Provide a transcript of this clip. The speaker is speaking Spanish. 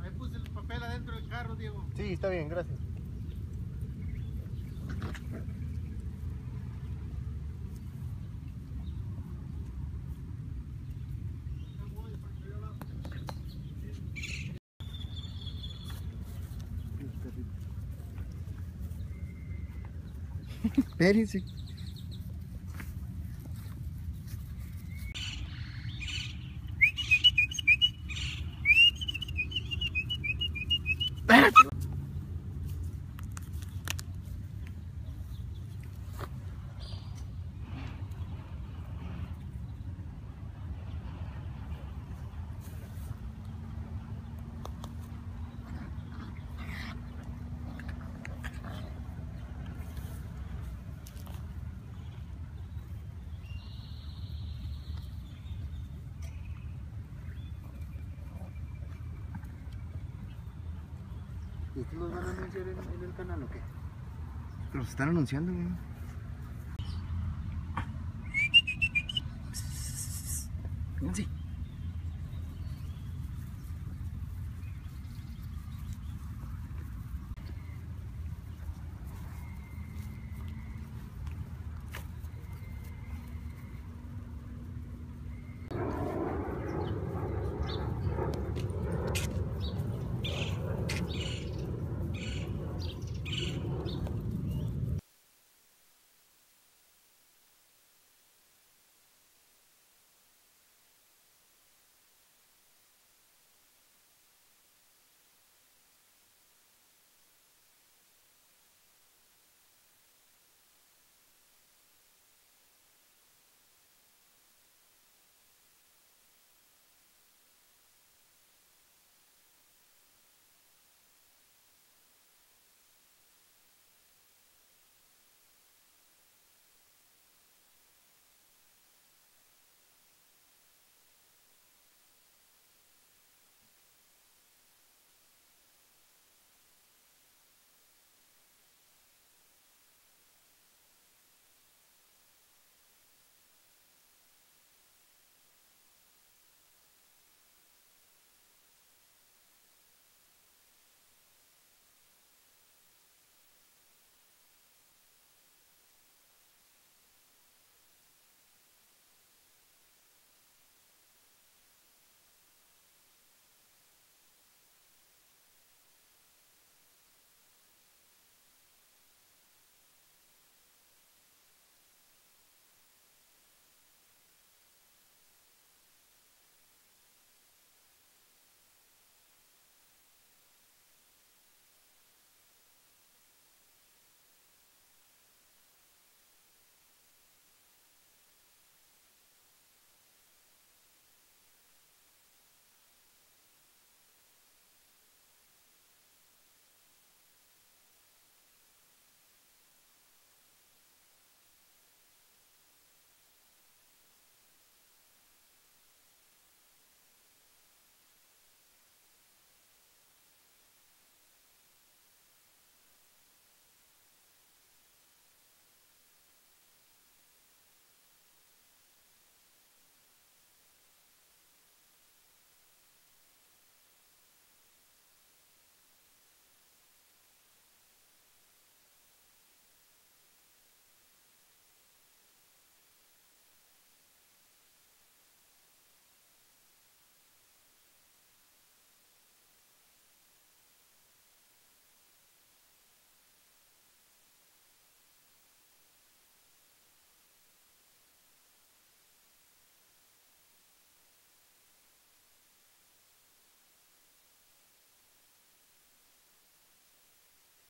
Ahí puse el papel adentro del carro, Diego. Sí, está bien, gracias. पैर ही से ¿Y esto los van a anunciar en, en el canal o qué? Los están anunciando, güey. Vénganse.